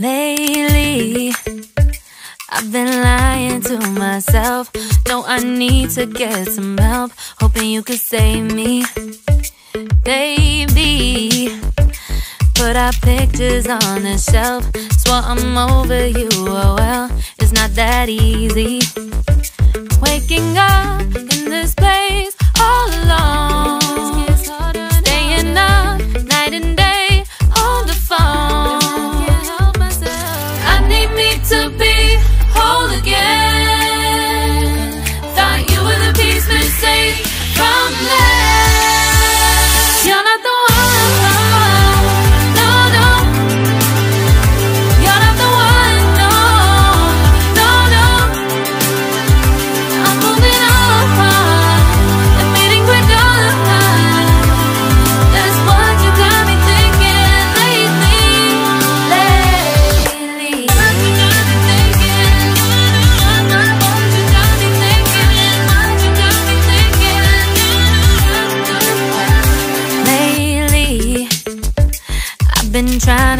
Lately, I've been lying to myself. Know I need to get some help. Hoping you could save me, baby. Put our pictures on the shelf. Swore I'm over you. Oh well, it's not that easy. Waking up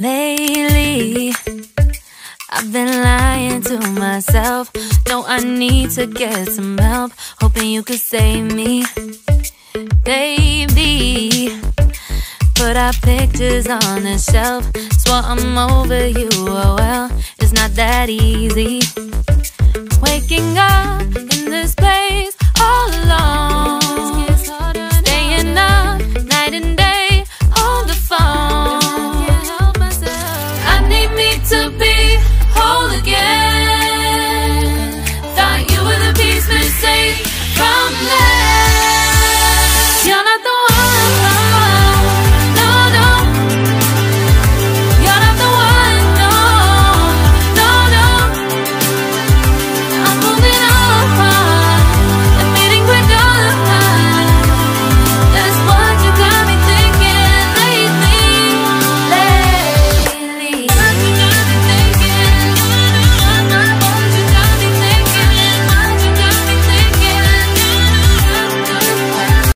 Lately, I've been lying to myself. Know I need to get some help. Hoping you could save me, baby. Put our pictures on the shelf. Swore I'm over you, oh well. It's not that easy. Waking up in this place.